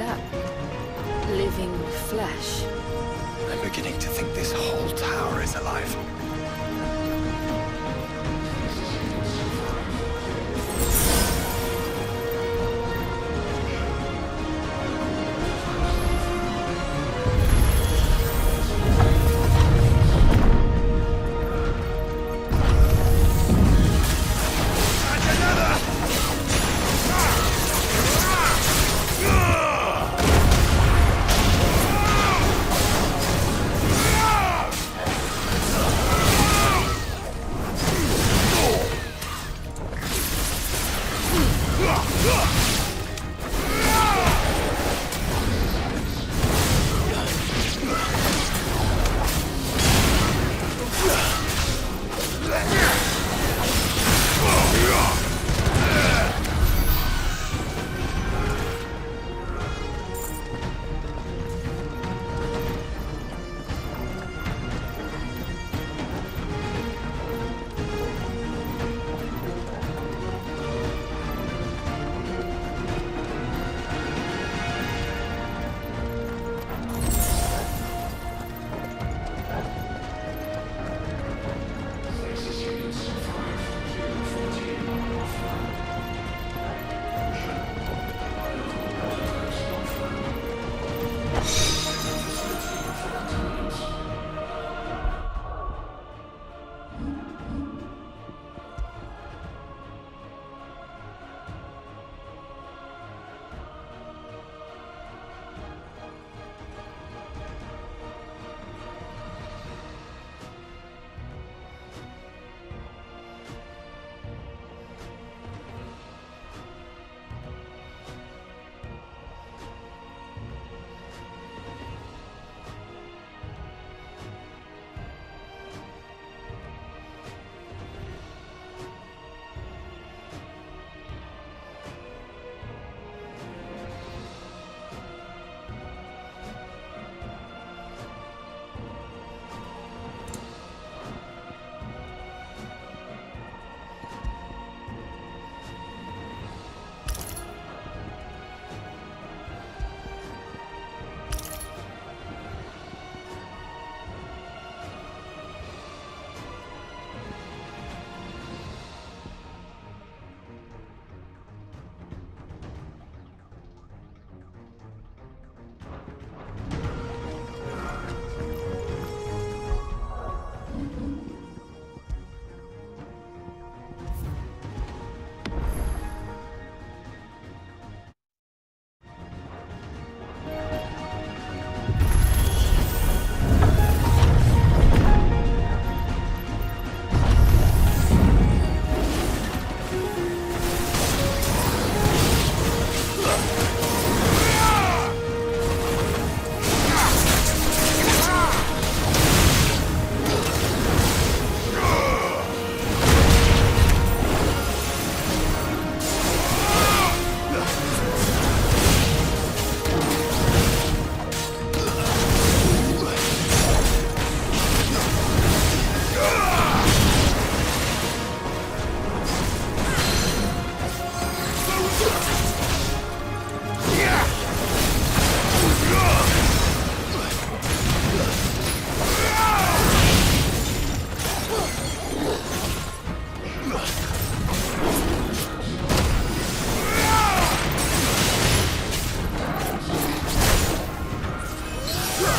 that? Living flesh. I'm beginning to think this whole tower is alive. Did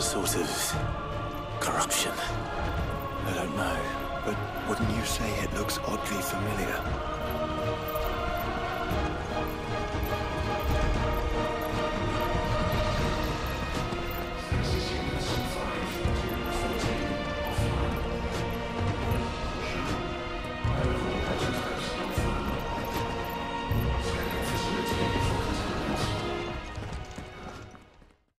some sort of corruption? I don't know, but wouldn't you say it looks oddly familiar?